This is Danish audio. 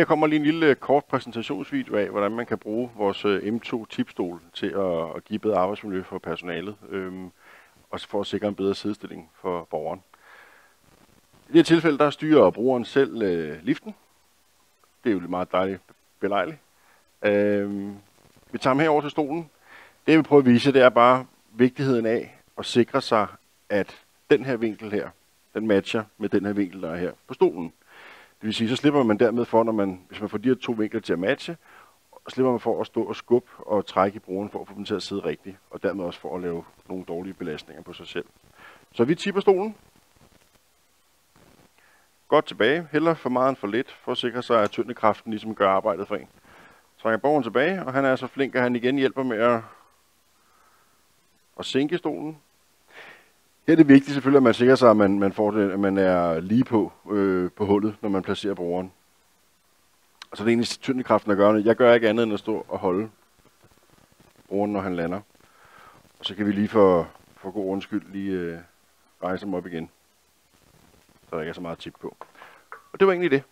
Her kommer lige en lille øh, kort præsentationsvideo af, hvordan man kan bruge vores øh, M2 tipstol til at, at give bedre arbejdsmiljø for personalet, øhm, og for at sikre en bedre sidestilling for borgeren. I det her tilfælde, der styrer brugeren selv øh, liften. Det er jo meget dejligt belejligt. Øhm, vi tager ham herover til stolen. Det jeg vil prøve at vise, det er bare vigtigheden af at sikre sig, at den her vinkel her, den matcher med den her vinkel, der er her på stolen. Det vil sige, så slipper man dermed for, når man, hvis man får de her to vinkler til at matche, slipper man for at stå og skubbe og trække i brugeren for at få dem til at sidde rigtigt, og dermed også for at lave nogle dårlige belastninger på sig selv. Så vi tipper stolen. Godt tilbage. Heller for meget end for lidt, for at sikre sig, at tyndekraften ligesom gør arbejdet for en. Trækker borgeren tilbage, og han er så flink, at han igen hjælper med at, at sænke stolen. Her er det vigtigt selvfølgelig, at man sikrer sig, at man, man, får det, at man er lige på, øh, på hullet, når man placerer brugeren. Og så er det egentlig tyndekraften, at gøre det. Jeg gør ikke andet end at stå og holde brugeren, når han lander. Og så kan vi lige for, for god undskyld lige øh, rejse ham op igen. Så der ikke er så meget tip på. Og det var egentlig det.